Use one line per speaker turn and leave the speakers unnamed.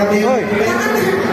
Grabe